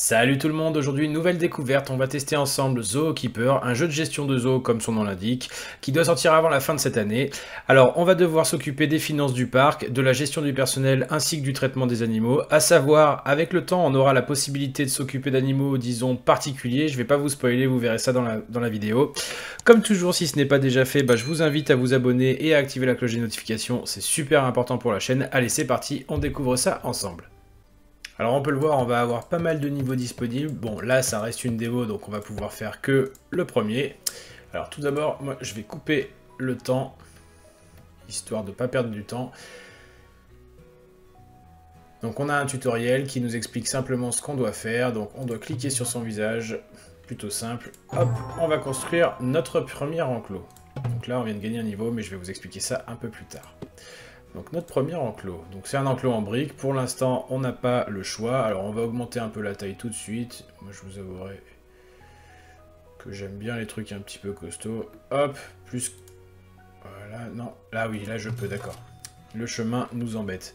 Salut tout le monde, aujourd'hui nouvelle découverte, on va tester ensemble Zookeeper, un jeu de gestion de zoo comme son nom l'indique, qui doit sortir avant la fin de cette année. Alors on va devoir s'occuper des finances du parc, de la gestion du personnel ainsi que du traitement des animaux, à savoir avec le temps on aura la possibilité de s'occuper d'animaux disons particuliers, je vais pas vous spoiler, vous verrez ça dans la, dans la vidéo. Comme toujours si ce n'est pas déjà fait, bah, je vous invite à vous abonner et à activer la cloche des notifications, c'est super important pour la chaîne. Allez c'est parti, on découvre ça ensemble. Alors on peut le voir, on va avoir pas mal de niveaux disponibles. Bon, là, ça reste une démo, donc on va pouvoir faire que le premier. Alors tout d'abord, moi, je vais couper le temps, histoire de ne pas perdre du temps. Donc on a un tutoriel qui nous explique simplement ce qu'on doit faire. Donc on doit cliquer sur son visage, plutôt simple. Hop, on va construire notre premier enclos. Donc là, on vient de gagner un niveau, mais je vais vous expliquer ça un peu plus tard. Donc notre premier enclos. Donc c'est un enclos en briques. Pour l'instant, on n'a pas le choix. Alors on va augmenter un peu la taille tout de suite. Moi je vous avouerai que j'aime bien les trucs un petit peu costauds. Hop, plus... Voilà, non. Là oui, là je peux, d'accord. Le chemin nous embête.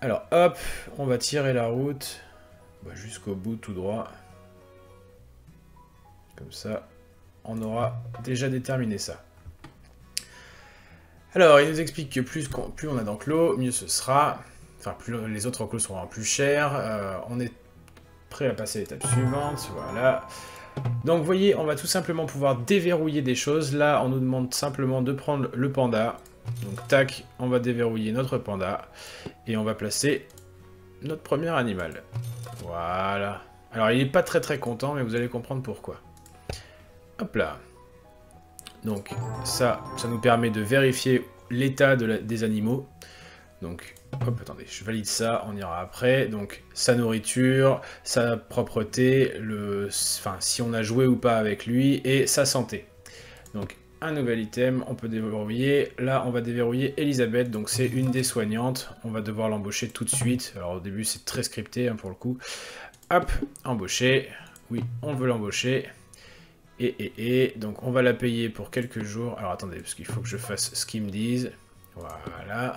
Alors hop, on va tirer la route bah, jusqu'au bout tout droit. Comme ça, on aura déjà déterminé ça. Alors, il nous explique que plus, on a d'enclos, mieux ce sera. Enfin, plus les autres enclos seront plus chers. Euh, on est prêt à passer à l'étape suivante. Voilà. Donc, vous voyez, on va tout simplement pouvoir déverrouiller des choses. Là, on nous demande simplement de prendre le panda. Donc, tac, on va déverrouiller notre panda. Et on va placer notre premier animal. Voilà. Alors, il n'est pas très très content, mais vous allez comprendre pourquoi. Hop là. Donc ça, ça nous permet de vérifier l'état des animaux. Donc, hop, attendez, je valide ça, on ira après. Donc, sa nourriture, sa propreté, le, enfin, si on a joué ou pas avec lui, et sa santé. Donc, un nouvel item, on peut déverrouiller. Là, on va déverrouiller Elisabeth, donc c'est une des soignantes. On va devoir l'embaucher tout de suite. Alors, au début, c'est très scripté hein, pour le coup. Hop, embaucher. Oui, on veut l'embaucher. Et, et, et, donc on va la payer pour quelques jours. Alors attendez, parce qu'il faut que je fasse ce qu'ils me disent. Voilà.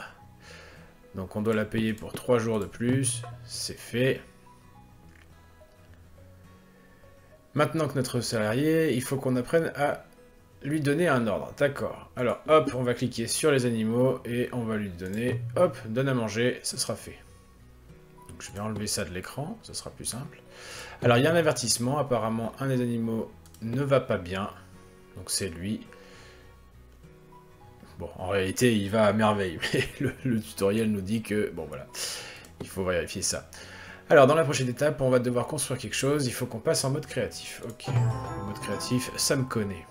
Donc on doit la payer pour 3 jours de plus. C'est fait. Maintenant que notre salarié, il faut qu'on apprenne à lui donner un ordre. D'accord. Alors hop, on va cliquer sur les animaux et on va lui donner, hop, donne à manger, ça sera fait. Donc je vais enlever ça de l'écran, ce sera plus simple. Alors il y a un avertissement, apparemment un des animaux ne va pas bien. Donc c'est lui. Bon, en réalité, il va à merveille, mais le, tutoriel nous dit que, bon voilà, il faut vérifier ça. Alors, dans la prochaine étape, on va devoir construire quelque chose, il faut qu'on passe en mode créatif. Ok, mode créatif, ça me connaît.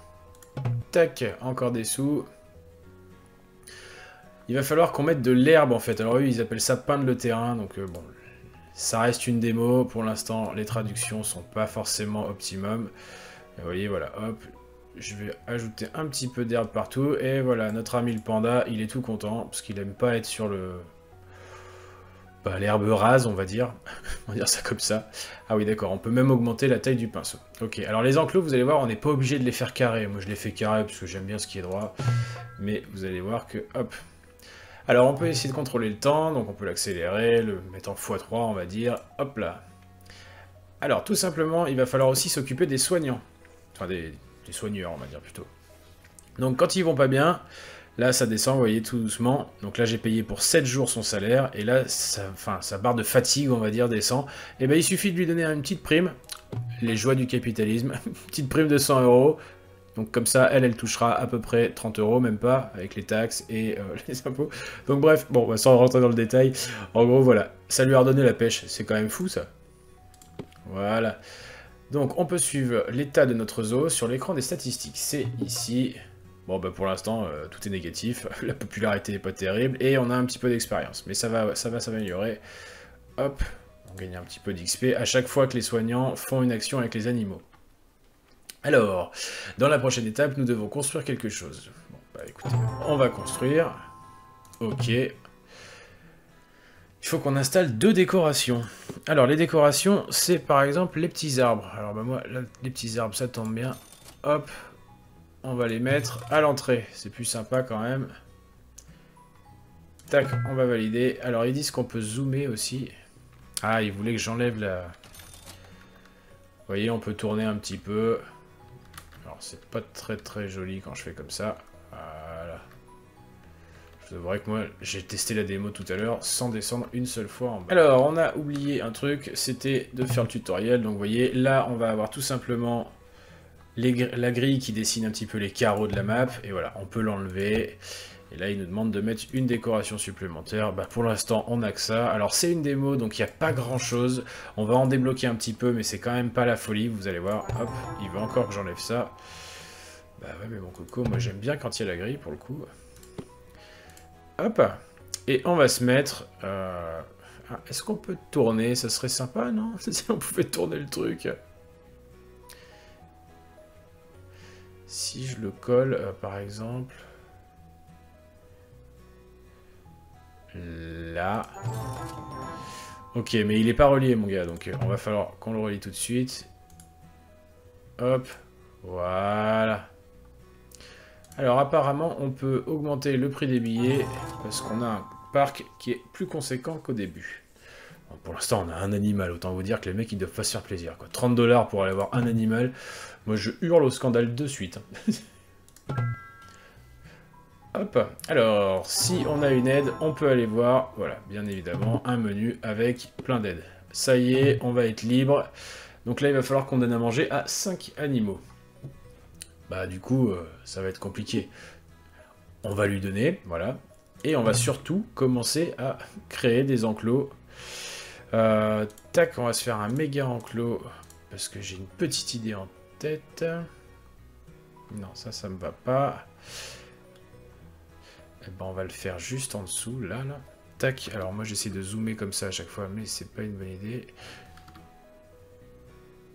Tac, encore des sous. Il va falloir qu'on mette de l'herbe, en fait. Alors eux, ils appellent ça peindre le terrain, donc euh, bon, ça reste une démo. Pour l'instant, les traductions sont pas forcément optimum. Vous voyez, voilà, hop, je vais ajouter un petit peu d'herbe partout. Et voilà, notre ami le panda, il est tout content, parce qu'il aime pas être sur le... Bah, l'herbe rase, on va dire. on va dire ça comme ça. Ah oui, d'accord, on peut même augmenter la taille du pinceau. Ok, alors les enclos, vous allez voir, on n'est pas obligé de les faire carrés. Moi, je les fais carrés, parce que j'aime bien ce qui est droit. Mais vous allez voir que, hop... Alors, on peut essayer de contrôler le temps, donc on peut l'accélérer, le mettre en x3, on va dire. Hop là. Alors, tout simplement, il va falloir aussi s'occuper des soignants. Enfin, des, soigneurs, on va dire plutôt. Donc, quand ils vont pas bien, là, ça descend, vous voyez, tout doucement. Donc là, j'ai payé pour 7 jours son salaire. Et là, ça, enfin, sa barre de fatigue, on va dire, descend. Et bien, il suffit de lui donner une petite prime. Les joies du capitalisme. petite prime de 100 euros. Donc comme ça, elle, elle touchera à peu près 30 euros, même pas, avec les taxes et euh, les impôts. Donc bref, bon, sans rentrer dans le détail, en gros, voilà, ça lui a redonné la pêche. C'est quand même fou, ça. Voilà. Donc on peut suivre l'état de notre zoo sur l'écran des statistiques. C'est ici. Bon bah pour l'instant euh, tout est négatif, la popularité n'est pas terrible et on a un petit peu d'expérience. Mais ça va ça va s'améliorer. Hop, on gagne un petit peu d'XP à chaque fois que les soignants font une action avec les animaux. Alors, dans la prochaine étape, nous devons construire quelque chose. Bon, bah écoutez, on va construire. Ok, il faut qu'on installe deux décorations. Alors, les décorations, c'est par exemple les petits arbres. Alors, bah moi, les petits arbres, ça tombe bien. Hop, on va les mettre à l'entrée. C'est plus sympa quand même. Tac, on va valider. Alors, ils disent qu'on peut zoomer aussi. Ah, ils voulaient que j'enlève la... voyez, on peut tourner un petit peu. Alors, c'est pas très très joli quand je fais comme ça. Voilà. Je vous que moi, j'ai testé la démo tout à l'heure sans descendre une seule fois en bas. Alors, on a oublié un truc, c'était de faire le tutoriel. Donc, vous voyez, là, on va avoir tout simplement la grille qui dessine un petit peu les carreaux de la map. Et voilà, on peut l'enlever. Et là, il nous demande de mettre une décoration supplémentaire. Bah, pour l'instant, on a que ça. Alors, c'est une démo, donc il n'y a pas grand-chose. On va en débloquer un petit peu, mais c'est quand même pas la folie. Vous allez voir, hop, il veut encore que j'enlève ça. Bah ouais, mais mon coco, moi j'aime bien quand il y a la grille, pour le coup. Et on va se mettre... Euh, ah, est-ce qu'on peut tourner? Ça serait sympa, non? Si on pouvait tourner le truc. Si je le colle, euh, par exemple... Là. Ok, mais il n'est pas relié, mon gars, donc euh, on va falloir qu'on le relie tout de suite. Hop, voilà. Alors apparemment, on peut augmenter le prix des billets, parce qu'on a un parc qui est plus conséquent qu'au début. pour l'instant, on a un animal, autant vous dire que les mecs, ils doivent pas se faire plaisir. Quoi. 30 dollars pour aller voir un animal, moi je hurle au scandale de suite. Hop, alors, si on a une aide, on peut aller voir, voilà, bien évidemment, un menu avec plein d'aides. Ça y est, on va être libre. Donc là, il va falloir qu'on donne à manger à 5 animaux. Bah du coup, euh, ça va être compliqué. On va lui donner, voilà. Et on va surtout commencer à créer des enclos. Euh, tac, on va se faire un méga enclos, parce que j'ai une petite idée en tête. Non, ça, ça me va pas. Eh ben, on va le faire juste en dessous, là, là. Tac, alors moi j'essaie de zoomer comme ça à chaque fois, mais c'est pas une bonne idée.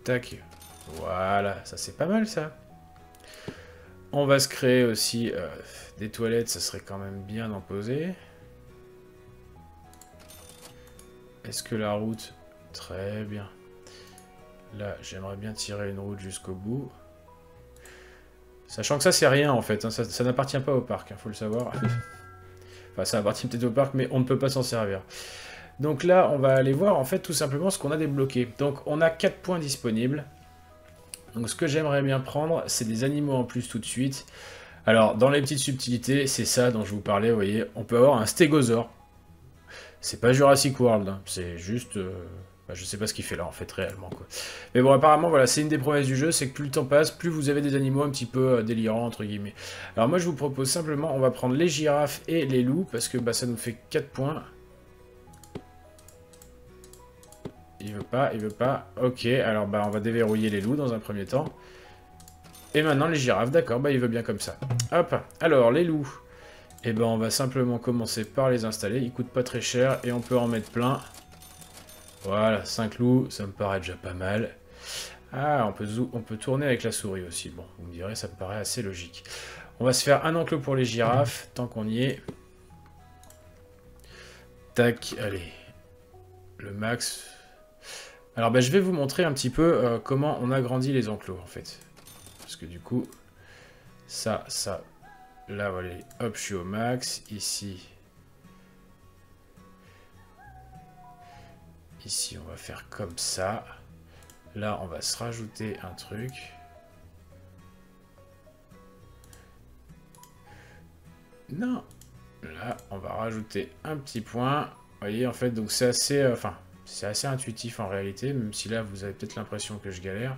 Tac, voilà, ça c'est pas mal ça. On va se créer aussi euh, des toilettes, ça serait quand même bien d'en poser. Est-ce que la route... Très bien. Là, j'aimerais bien tirer une route jusqu'au bout. Sachant que ça, c'est rien, en fait. Hein. Ça, n'appartient pas au parc, il hein, faut le savoir. enfin, ça appartient peut-être au parc, mais on ne peut pas s'en servir. Donc là, on va aller voir, en fait, tout simplement ce qu'on a débloqué. Donc, on a 4 points disponibles. Donc, ce que j'aimerais bien prendre, c'est des animaux en plus tout de suite. Alors, dans les petites subtilités, c'est ça dont je vous parlais, vous voyez. On peut avoir un stégosaure. C'est pas Jurassic World, hein. c'est juste... Euh, bah, je sais pas ce qu'il fait là en fait réellement quoi. Mais bon apparemment voilà c'est une des promesses du jeu, c'est que plus le temps passe, plus vous avez des animaux un petit peu euh, délirants entre guillemets. Alors moi je vous propose simplement, on va prendre les girafes et les loups parce que bah, ça nous fait 4 points. Il veut pas, il veut pas. Ok, alors bah on va déverrouiller les loups dans un premier temps. Et maintenant les girafes, d'accord, bah il veut bien comme ça. Hop, alors les loups. Et eh ben on va simplement commencer par les installer, ils coûtent pas très cher et on peut en mettre plein. Voilà, 5 loups, ça me paraît déjà pas mal. Ah, on peut, on peut tourner avec la souris aussi. Bon, vous me direz, ça me paraît assez logique. On va se faire un enclos pour les girafes, tant qu'on y est. Tac, allez. Le max. Alors, ben, je vais vous montrer un petit peu euh, comment on agrandit les enclos, en fait. Parce que du coup, ça, ça... Là, voilà, hop, je suis au max. Ici, Ici, on va faire comme ça. Là, on va se rajouter un truc. Non. Là, on va rajouter un petit point. Vous voyez, en fait, donc c'est assez... Euh, enfin, c'est assez intuitif en réalité, même si là, vous avez peut-être l'impression que je galère.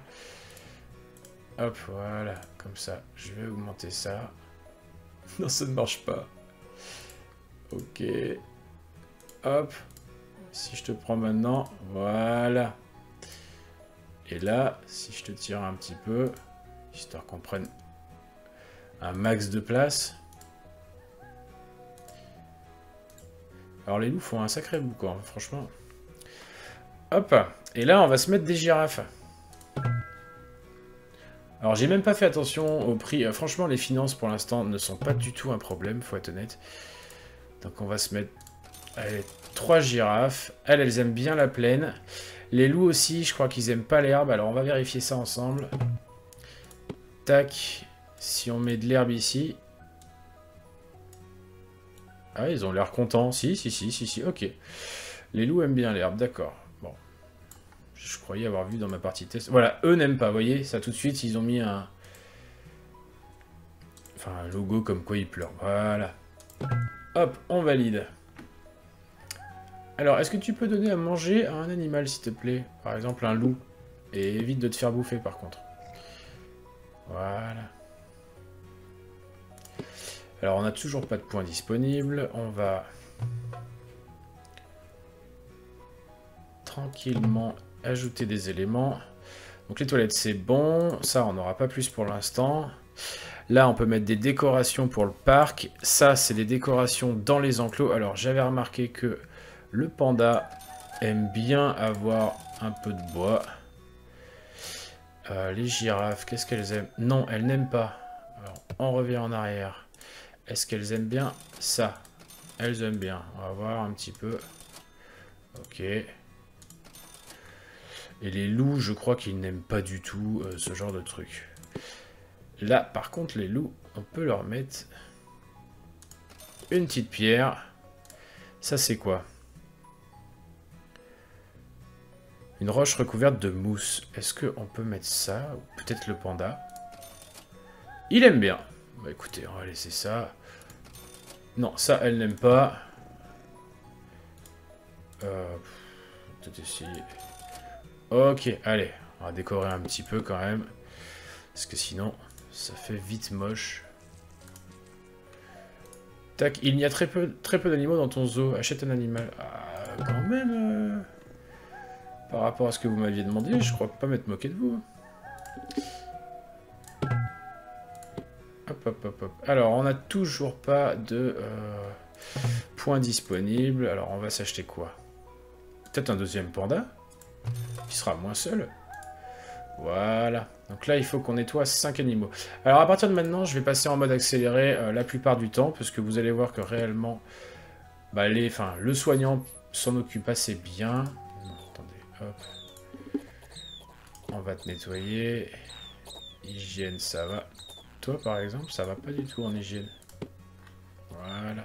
Hop, voilà, comme ça. Je vais augmenter ça. Non, ça ne marche pas. Ok. Hop, si je te prends maintenant, voilà. Et là, si je te tire un petit peu, histoire qu'on prenne un max de place. Alors les loups font un sacré quoi, franchement. Hop, et là on va se mettre des girafes. Alors j'ai même pas fait attention au prix. Euh, franchement les finances pour l'instant ne sont pas du tout un problème, faut être honnête. Donc on va se mettre Allez, trois girafes. Elles, elles aiment bien la plaine. Les loups aussi, je crois qu'ils aiment pas l'herbe. Alors, on va vérifier ça ensemble. Tac. Si on met de l'herbe ici. Ah, ils ont l'air contents. Si, si, si, si, si. Ok. Les loups aiment bien l'herbe, d'accord. Je croyais avoir vu dans ma partie test. Voilà, eux n'aiment pas, vous voyez Ça, tout de suite, ils ont mis un... Enfin, un logo comme quoi ils pleurent. Voilà. Hop, on valide. Alors, est-ce que tu peux donner à manger à un animal, s'il te plaît? Par exemple, un loup. Et évite de te faire bouffer, par contre. Voilà. Alors, on n'a toujours pas de points disponibles. On va... Tranquillement ajouter des éléments. Donc, les toilettes, c'est bon. Ça, on n'aura pas plus pour l'instant. Là, on peut mettre des décorations pour le parc. Ça, c'est des décorations dans les enclos. Alors, j'avais remarqué que le panda aime bien avoir un peu de bois. Euh, les girafes, qu'est-ce qu'elles aiment? Non, elles n'aiment pas. Alors, on revient en arrière. Est-ce qu'elles aiment bien ça? Elles aiment bien. On va voir un petit peu. Ok. Et les loups, je crois qu'ils n'aiment pas du tout euh, ce genre de truc. Là, par contre, les loups, on peut leur mettre une petite pierre. Ça, c'est quoi? Une roche recouverte de mousse. Est-ce qu'on peut mettre ça Ou peut-être le panda? Il aime bien. Bah écoutez, on va laisser ça. Non, ça, elle n'aime pas. Euh, peut-être essayer. Ok, allez. On va décorer un petit peu quand même. Parce que sinon... Ça fait vite moche. Tac, il y a très peu, très peu d'animaux dans ton zoo. Achète un animal. Ah, quand même. Euh, par rapport à ce que vous m'aviez demandé, je crois pas m'être moqué de vous. Hop, hop, hop, hop. Alors, on n'a toujours pas de euh, points disponibles. Alors, on va s'acheter quoi? Peut-être un deuxième panda? Qui sera moins seul. Voilà. Donc là, il faut qu'on nettoie 5 animaux. Alors à partir de maintenant, je vais passer en mode accéléré euh, la plupart du temps, parce que vous allez voir que réellement, bah, le soignant s'en occupe assez bien. attendez. On va te nettoyer. Hygiène, ça va. Toi, par exemple, ça va pas du tout en hygiène. Voilà.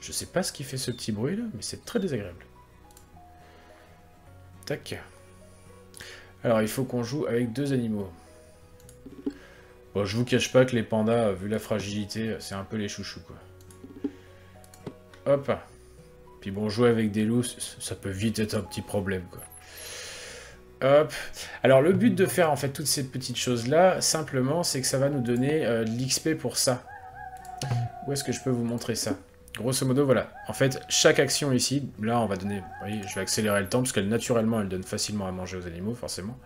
Je sais pas ce qui fait ce petit bruit là, mais c'est très désagréable. Tac. Alors, il faut qu'on joue avec deux animaux. Bon, je vous cache pas que les pandas, vu la fragilité, c'est un peu les chouchous, quoi. Hop. Puis bon, jouer avec des loups, ça peut vite être un petit problème, quoi. Hop. Alors, le but de faire, en fait, toutes ces petites choses-là, simplement, c'est que ça va nous donner euh, l'XP pour ça. Où est-ce que je peux vous montrer ça? Grosso modo, voilà. En fait, chaque action ici, là, on va donner... Vous voyez, je vais accélérer le temps, parce qu'elle, naturellement, elle donne facilement à manger aux animaux, forcément.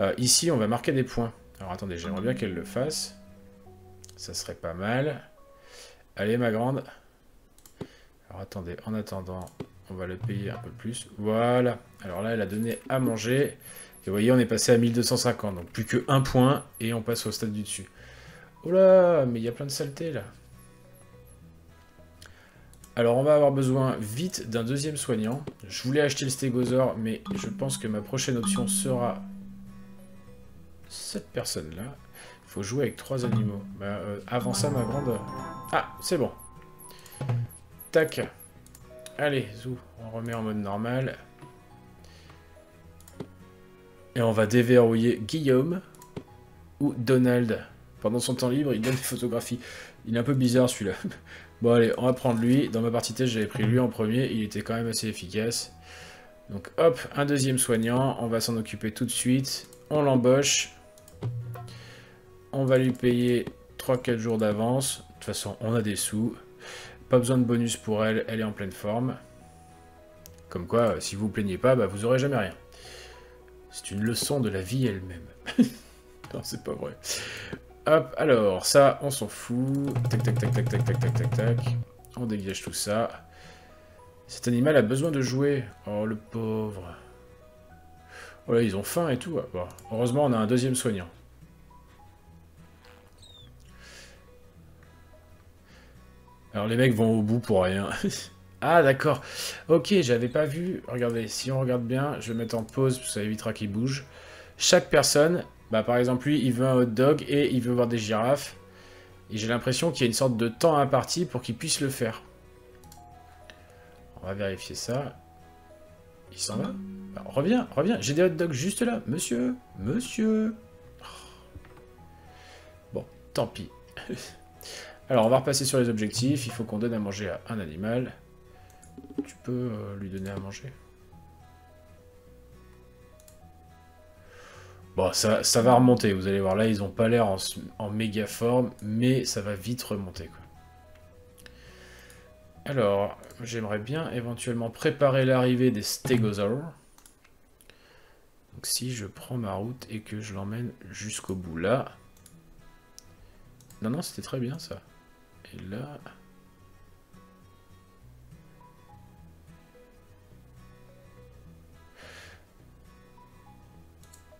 Euh, ici, on va marquer des points. Alors, attendez, j'aimerais bien qu'elle le fasse. Ça serait pas mal. Allez, ma grande. Alors, attendez, en attendant, on va le payer un peu plus. Voilà. Alors là, elle a donné à manger. Et vous voyez, on est passé à 1250. Donc, plus que un point, et on passe au stade du dessus. Oh là, mais il y a plein de saletés, là. Alors on va avoir besoin vite d'un deuxième soignant. Je voulais acheter le stégosaure, mais je pense que ma prochaine option sera cette personne-là. Il faut jouer avec trois animaux. Bah, euh, avant ça, ma grande... Ah, c'est bon. Tac. Allez, zou, on remet en mode normal. Et on va déverrouiller Guillaume ou Donald. Pendant son temps libre, il donne des photographies. Il est un peu bizarre celui-là. Bon allez, on va prendre lui. Dans ma partie test, j'avais pris lui en premier. Il était quand même assez efficace. Donc hop, un deuxième soignant. On va s'en occuper tout de suite. On l'embauche. On va lui payer 3-4 jours d'avance. De toute façon, on a des sous. Pas besoin de bonus pour elle. Elle est en pleine forme. Comme quoi, si vous vous plaignez pas, bah, vous aurez jamais rien. C'est une leçon de la vie elle-même. non, c'est pas vrai. Hop, alors, ça, on s'en fout. Tac, tac, tac, tac, tac, tac, tac, tac, tac. On dégage tout ça. Cet animal a besoin de jouer. Oh, le pauvre. Oh là, ils ont faim et tout. Bon, heureusement, on a un deuxième soignant. Alors, les mecs vont au bout pour rien. ah, d'accord. Ok, j'avais pas vu. Regardez, si on regarde bien, je vais mettre en pause, ça évitera qu'il bouge. Chaque personne bah, par exemple, lui, il veut un hot dog et il veut voir des girafes. Et j'ai l'impression qu'il y a une sorte de temps imparti pour qu'il puisse le faire. On va vérifier ça. Il s'en va bah, Reviens, reviens. J'ai des hot dogs juste là. Monsieur, monsieur. Bon, tant pis. Alors, on va repasser sur les objectifs. Il faut qu'on donne à manger à un animal. Tu peux euh, lui donner à manger Bon, ça, va remonter, vous allez voir. Là, ils n'ont pas l'air en, méga forme, mais ça va vite remonter. Quoi. Alors, j'aimerais bien éventuellement préparer l'arrivée des stégosaures. Donc si je prends ma route et que je l'emmène jusqu'au bout là... Non, non, c'était très bien ça. Et là...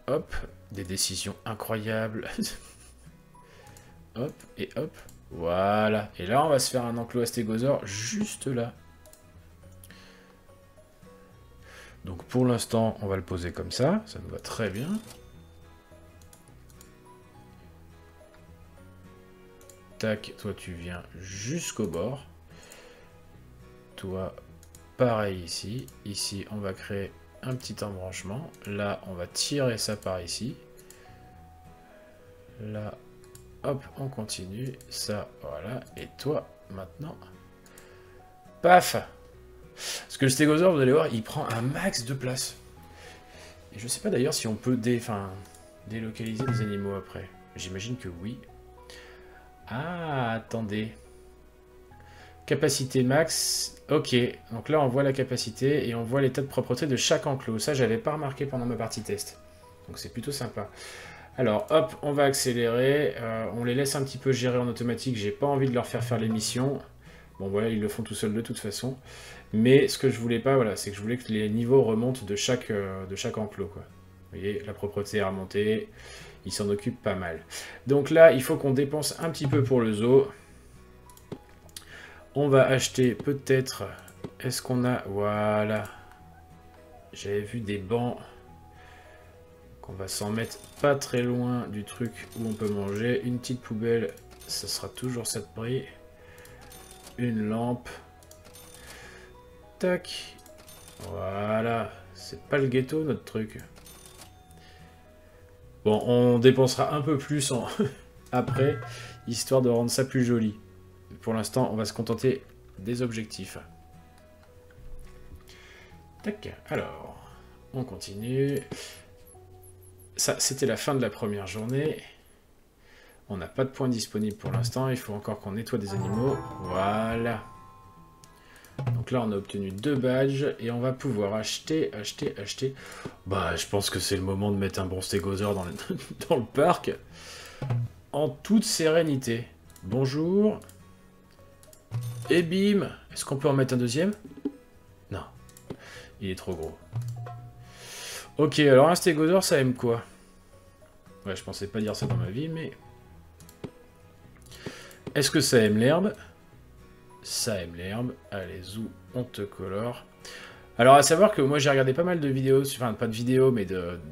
Hop, des décisions incroyables. hop, et hop. Voilà. Et là, on va se faire un enclos à juste là. Donc pour l'instant, on va le poser comme ça. Ça nous va très bien. Tac, toi tu viens jusqu'au bord. Toi, pareil ici. Ici, on va créer un petit embranchement. Là, on va tirer ça par ici. Là, hop, on continue. Ça, voilà. Et toi, maintenant, paf Parce que le stégosaure, vous allez voir, il prend un max de place. Et je sais pas d'ailleurs si on peut délocaliser des animaux après. J'imagine que oui. Ah, attendez. Capacité max. Ok, donc là on voit la capacité et on voit l'état de propreté de chaque enclos. Ça, j'avais pas remarqué pendant ma partie test. Donc c'est plutôt sympa. Alors hop, on va accélérer. Euh, on les laisse un petit peu gérer en automatique. J'ai pas envie de leur faire faire les missions. Bon voilà, ils le font tout seuls de toute façon. Mais ce que je voulais pas, voilà, c'est que je voulais que les niveaux remontent de chaque, euh, enclos. Quoi. Vous voyez, la propreté est remontée. Ils s'en occupent pas mal. Donc là, il faut qu'on dépense un petit peu pour le zoo. On va acheter peut-être... Est-ce qu'on a... Voilà. J'avais vu des bancs. Qu'on va s'en mettre pas très loin du truc où on peut manger. Une petite poubelle, ça sera toujours cette prix. Une lampe. Tac. Voilà. C'est pas le ghetto, notre truc. Bon, on dépensera un peu plus après, histoire de rendre ça plus joli pour l'instant, on va se contenter des objectifs. Tac, alors, on continue. Ça, c'était la fin de la première journée. On n'a pas de points disponibles pour l'instant. Il faut encore qu'on nettoie des animaux. Voilà. Donc là, on a obtenu deux badges et on va pouvoir acheter, acheter, acheter. Bah, je pense que c'est le moment de mettre un bon stégosaure dans dans le parc. En toute sérénité. Bonjour. Et bim Est-ce qu'on peut en mettre un deuxième? Non. Il est trop gros. Ok, alors un ça aime quoi? Ouais, je pensais pas dire ça dans ma vie, mais... Est-ce que ça aime l'herbe? Ça aime l'herbe. Allez, zou, on te colore. Alors à savoir que moi j'ai regardé pas mal de vidéos, enfin pas de vidéos mais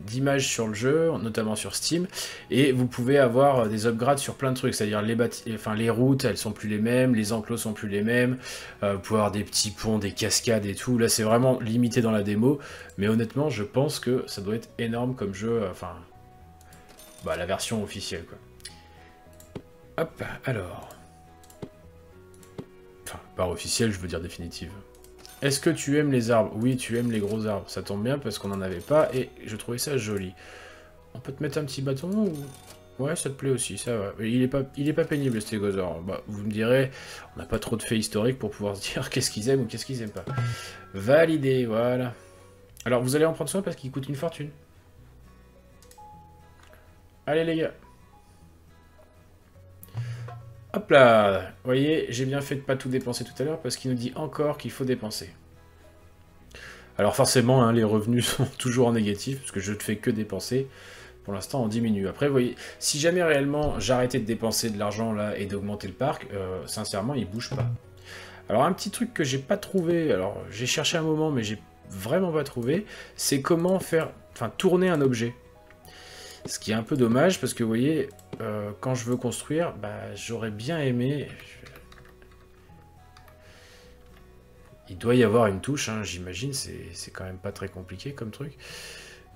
d'images sur le jeu, notamment sur Steam, et vous pouvez avoir des upgrades sur plein de trucs, c'est-à-dire les, routes elles sont plus les mêmes, les enclos sont plus les mêmes, euh, vous pouvez avoir des petits ponts, des cascades et tout, là c'est vraiment limité dans la démo, mais honnêtement je pense que ça doit être énorme comme jeu, enfin bah, la version officielle quoi. Hop, alors... Enfin, pas officielle, je veux dire définitive. Est-ce que tu aimes les arbres? Oui, tu aimes les gros arbres. Ça tombe bien parce qu'on n'en avait pas et je trouvais ça joli. On peut te mettre un petit bâton ou... Ouais, ça te plaît aussi, ça va. Il est pas, pénible, le stégosaure. Bah, vous me direz, on n'a pas trop de faits historiques pour pouvoir se dire qu'est-ce qu'ils aiment ou qu'est-ce qu'ils aiment pas. Validé, voilà. Alors, vous allez en prendre soin parce qu'il coûte une fortune. Allez, les gars. Hop là Vous voyez, j'ai bien fait de pas tout dépenser tout à l'heure parce qu'il nous dit encore qu'il faut dépenser. Alors forcément, hein, les revenus sont toujours en négatif parce que je ne fais que dépenser. Pour l'instant, on diminue. Après, vous voyez, si jamais réellement j'arrêtais de dépenser de l'argent là et d'augmenter le parc, euh, sincèrement, il bouge pas. Alors un petit truc que j'ai pas trouvé, alors j'ai cherché un moment mais j'ai vraiment pas trouvé, c'est comment faire, enfin tourner un objet. Ce qui est un peu dommage parce que vous voyez, euh, quand je veux construire, bah, j'aurais bien aimé... il doit y avoir une touche, hein, j'imagine, c'est quand même pas très compliqué comme truc.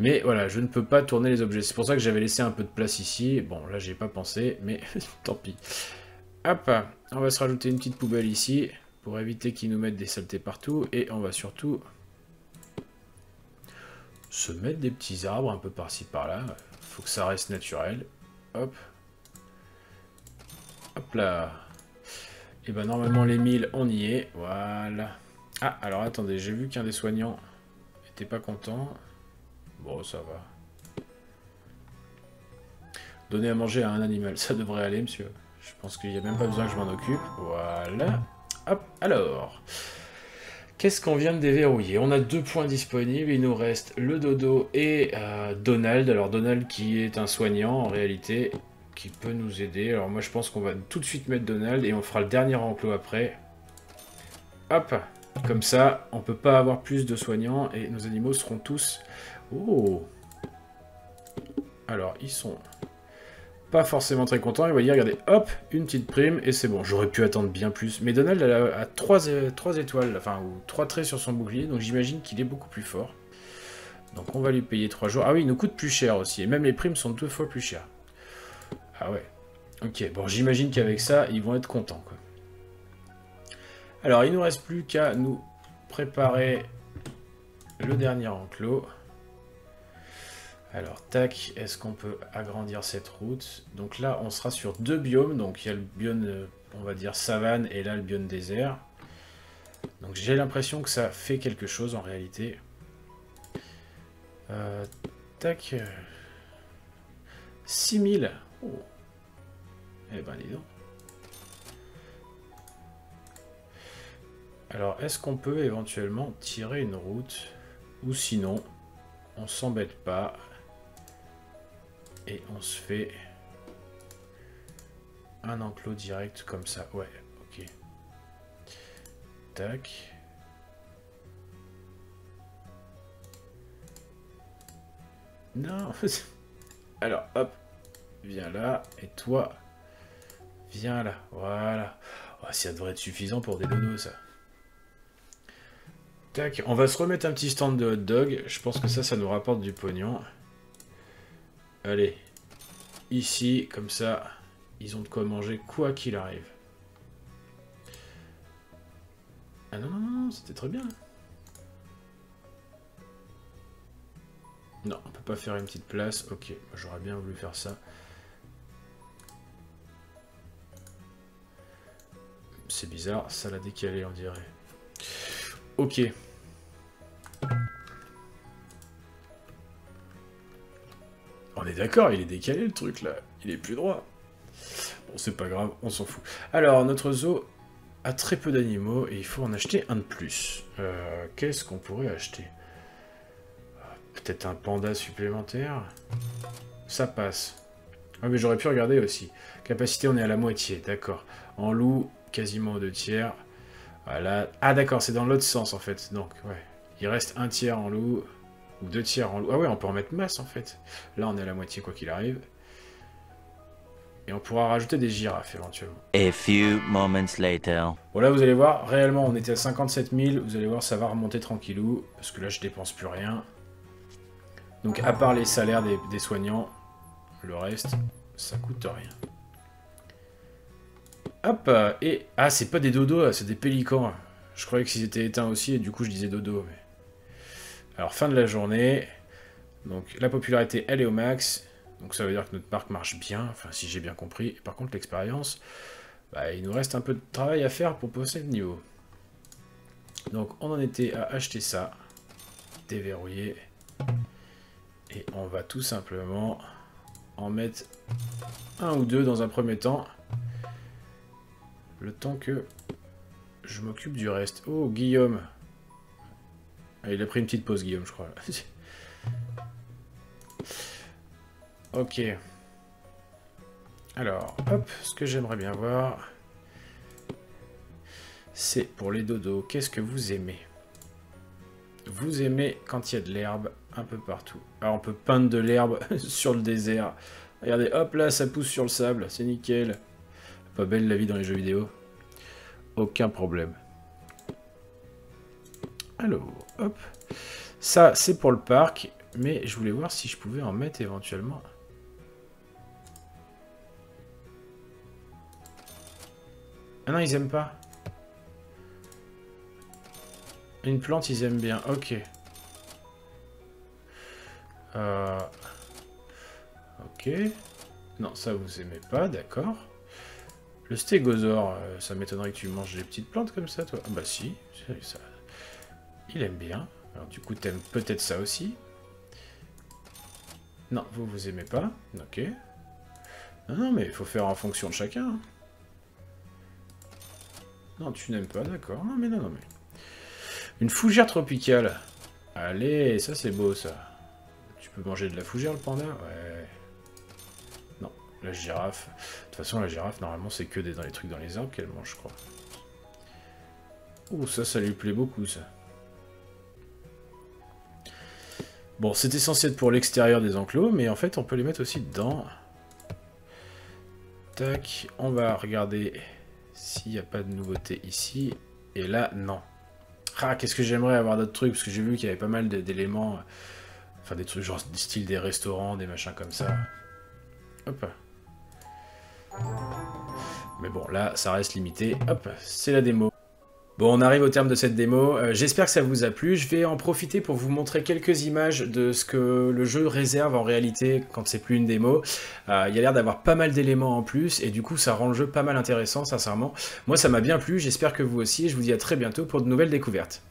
Mais voilà, je ne peux pas tourner les objets. C'est pour ça que j'avais laissé un peu de place ici. Bon, là, j'ai pas pensé, mais tant pis. Hop, on va se rajouter une petite poubelle ici pour éviter qu'ils nous mettent des saletés partout. Et on va surtout se mettre des petits arbres un peu par-ci par-là. Faut que ça reste naturel. Hop. Hop là. Et ben normalement les 1000, on y est. Voilà. Ah, alors attendez, j'ai vu qu'un des soignants était pas content. Bon, ça va. Donner à manger à un animal, ça devrait aller, monsieur. Je pense qu'il n'y a même pas besoin que je m'en occupe. Voilà. Hop, alors. Qu'est-ce qu'on vient de déverrouiller? On a deux points disponibles, il nous reste le dodo et euh, Donald. Alors Donald qui est un soignant en réalité, qui peut nous aider. Alors moi je pense qu'on va tout de suite mettre Donald et on fera le dernier emploi après. Hop, comme ça on peut pas avoir plus de soignants et nos animaux seront tous... Oh Alors ils sont pas forcément très content. Et voyez, regardez, hop, une petite prime, et c'est bon. J'aurais pu attendre bien plus. Mais Donald a, 3, étoiles, enfin, ou 3 traits sur son bouclier, donc j'imagine qu'il est beaucoup plus fort. Donc on va lui payer 3 jours. Ah oui, il nous coûte plus cher aussi, et même les primes sont deux fois plus chères. Ah ouais. Ok, bon, j'imagine qu'avec ça, ils vont être contents, quoi. Alors, il nous reste plus qu'à nous préparer le dernier enclos. Alors, tac, est-ce qu'on peut agrandir cette route? Donc là, on sera sur deux biomes. Donc, il y a le biome, on va dire, savane, et là, le biome désert. Donc, j'ai l'impression que ça fait quelque chose, en réalité. Euh, tac. 6000. Oh. Eh ben, dis donc. Alors, est-ce qu'on peut éventuellement tirer une route? Ou sinon, on s'embête pas et on se fait un enclos direct comme ça. Ouais, ok. Tac. Non. Alors, hop. Viens là. Et toi, viens là. Voilà. Oh, ça devrait être suffisant pour des dodos, ça. Tac. On va se remettre un petit stand de hot dog. Je pense que ça, ça nous rapporte du pognon. Allez, ici, comme ça, ils ont de quoi manger quoi qu'il arrive. Ah non, non, non, c'était très bien. Non, on peut pas faire une petite place. Ok, j'aurais bien voulu faire ça. C'est bizarre, ça l'a décalé, on dirait. Ok. D'accord, il est décalé le truc là. Il est plus droit. Bon, c'est pas grave, on s'en fout. Alors, notre zoo a très peu d'animaux et il faut en acheter un de plus. Euh, qu'est-ce qu'on pourrait acheter? Peut-être un panda supplémentaire? Ça passe. Ah mais j'aurais pu regarder aussi. Capacité, on est à la moitié, d'accord. En loup, quasiment aux deux tiers. Voilà. Ah d'accord, c'est dans l'autre sens en fait. Donc, ouais. Il reste un tiers en loup, ou deux tiers en loup. Ah ouais, on peut en mettre masse en fait. Là, on est à la moitié quoi qu'il arrive. Et on pourra rajouter des girafes éventuellement. A few moments later. Bon là vous allez voir, réellement on était à 57 000, vous allez voir ça va remonter tranquillou, parce que là je dépense plus rien. Donc à part les salaires des, soignants, le reste, ça coûte rien. Hop, et... Ah c'est pas des dodos, c'est des pélicans. Je croyais que s'ils étaient éteints aussi, et du coup je disais dodo. Mais... Alors, fin de la journée. Donc, la popularité, elle est au max. Donc, ça veut dire que notre parc marche bien. Enfin, si j'ai bien compris. Par contre, l'expérience, bah, il nous reste un peu de travail à faire pour passer le niveau. Donc, on en était à acheter ça. Déverrouiller. Et on va tout simplement en mettre un ou deux dans un premier temps. Le temps que je m'occupe du reste. Oh, Guillaume ah, il a pris une petite pause, Guillaume, je crois. ok. Alors, hop, ce que j'aimerais bien voir, c'est pour les dodos, qu'est-ce que vous aimez? Vous aimez quand il y a de l'herbe un peu partout. Alors, on peut peindre de l'herbe sur le désert. Regardez, hop là, ça pousse sur le sable, c'est nickel. Pas belle la vie dans les jeux vidéo. Aucun problème. Alors, hop. Ça, c'est pour le parc. Mais je voulais voir si je pouvais en mettre éventuellement. Ah non, ils aiment pas. Une plante, ils aiment bien. Ok. Euh... Ok. Non, ça vous aimez pas, d'accord. Le stégosaure, euh, ça m'étonnerait que tu manges des petites plantes comme ça, toi. Ah bah si, ça... il aime bien. Alors du coup, t'aimes peut-être ça aussi. Non, vous, vous aimez pas. Ok. Non, mais il faut faire en fonction de chacun. Hein. Non, tu n'aimes pas, d'accord. Non, mais non, non, mais... Une fougère tropicale. Allez, ça c'est beau, ça. Tu peux manger de la fougère, le panda? Ouais. Non, la girafe. De toute façon, la girafe, normalement, c'est que des, dans les trucs dans les arbres qu'elle mange, je crois. Ouh, ça, ça lui plaît beaucoup, ça. Bon, censé être pour l'extérieur des enclos, mais en fait, on peut les mettre aussi dedans. Tac, on va regarder s'il n'y a pas de nouveauté ici. Et là, non. Ah, qu'est-ce que j'aimerais avoir d'autres trucs, parce que j'ai vu qu'il y avait pas mal d'éléments, enfin des trucs genre style des restaurants, des machins comme ça. Hop. Mais bon, là, ça reste limité. Hop, c'est la démo. Bon, on arrive au terme de cette démo. Euh, j'espère que ça vous a plu. Je vais en profiter pour vous montrer quelques images de ce que le jeu réserve en réalité quand c'est plus une démo. Euh, il y a l'air d'avoir pas mal d'éléments en plus et du coup ça rend le jeu pas mal intéressant sincèrement. Moi ça m'a bien plu, j'espère que vous aussi. Je vous dis à très bientôt pour de nouvelles découvertes.